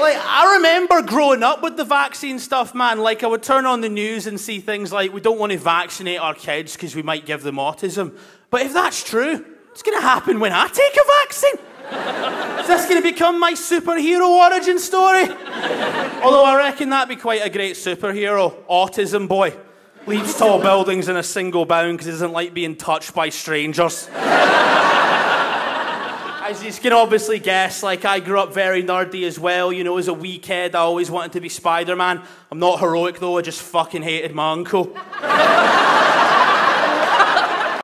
like, I remember growing up with the vaccine stuff, man. Like, I would turn on the news and see things like, we don't want to vaccinate our kids because we might give them autism. But if that's true, it's going to happen when I take a vaccine. Is this going to become my superhero origin story? Although I reckon that'd be quite a great superhero. Autism boy. Leaps tall buildings in a single bound because he doesn't like being touched by strangers. As you can obviously guess, like I grew up very nerdy as well. You know, as a wee kid, I always wanted to be Spider Man. I'm not heroic though, I just fucking hated my uncle.